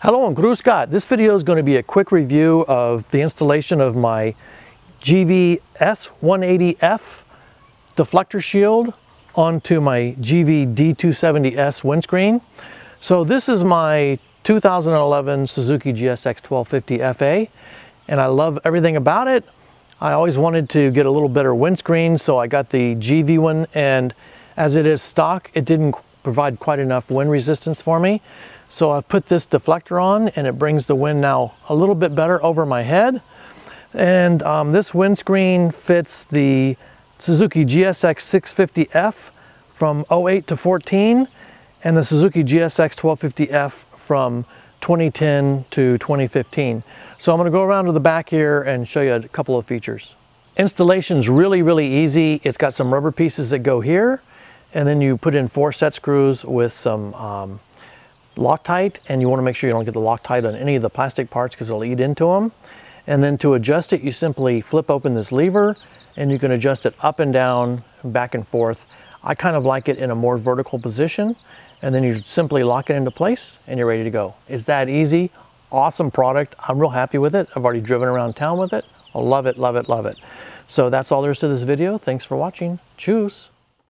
Hello I'm Grüß Scott. This video is going to be a quick review of the installation of my GV-S180F deflector shield onto my Givi D270S windscreen. So this is my 2011 Suzuki GSX 1250 FA and I love everything about it. I always wanted to get a little better windscreen so I got the Givi one and as it is stock it didn't provide quite enough wind resistance for me. So I've put this deflector on and it brings the wind now a little bit better over my head. And um, this windscreen fits the Suzuki GSX 650F from 08 to 14 and the Suzuki GSX 1250F from 2010 to 2015. So I'm gonna go around to the back here and show you a couple of features. Installation's really, really easy. It's got some rubber pieces that go here and then you put in four set screws with some um, Loctite and you wanna make sure you don't get the Loctite on any of the plastic parts because it'll eat into them. And then to adjust it, you simply flip open this lever and you can adjust it up and down, back and forth. I kind of like it in a more vertical position and then you simply lock it into place and you're ready to go. It's that easy, awesome product. I'm real happy with it. I've already driven around town with it. I love it, love it, love it. So that's all there is to this video. Thanks for watching. Choose.